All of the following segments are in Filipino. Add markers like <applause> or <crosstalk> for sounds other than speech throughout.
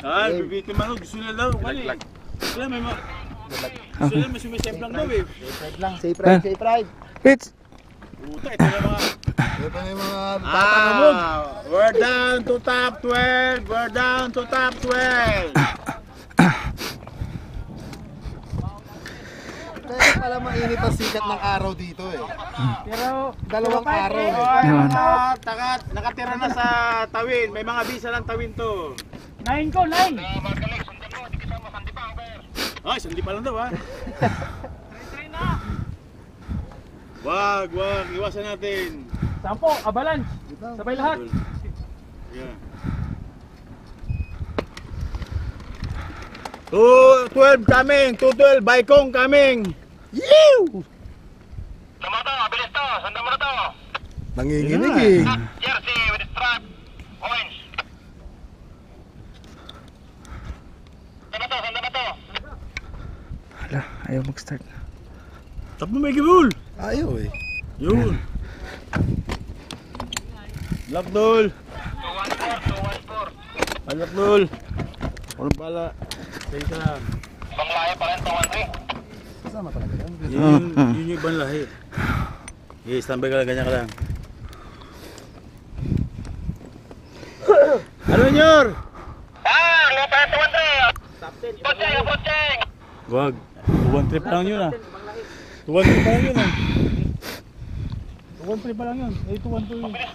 Ah, bibitin man. Gusto nila daw. Kali. Sila may mga... Gusto nila may sumisemplang daw eh. Safe ride, safe ride. It's Puta, ito na mga... Ito na yung mga tatangamog. Ah, we're down to top 12. We're down to top 12. Pala mainit ang sikat ng araw dito eh. Pero Dalawang araw eh. Ay, Yun. mga taga, nakatira na sa Tawin. May mga bisa ng Tawin to. Nine ko, nine! Ay, sandi pa lang daw ha. <laughs> Wag, wag. Iwasan natin. Sampo, avalanche! Sabay lahat! Yeah. Two, 12 coming. 212. Baikong coming. Yew! Samato, bilis to. Sundan mo na to. Nanginginig eh. Jersey with strap. Orange. Sundan na to, sundan na to. Hala, ayaw mag-start. Tap mo may gibul. Ayaw eh. Yun. Lakdol. 214, 214. Lakdol. Walang pala. Say ka lang. Ibang layo pa rin, 213. Kasama talaga yan. Yun, yun yung ibang lahi. Okay, standby ka lang, ganyan ka lang. <coughs> Ano nyor? Ah, lupa yung 213. Botseng, botseng. Wag. Tuwan trip lang yun ah. Tuwan trip lang yun ah. Tuwan trip lang yun. Eh, tuwan to yun. Bilis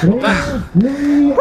Tá. Uh.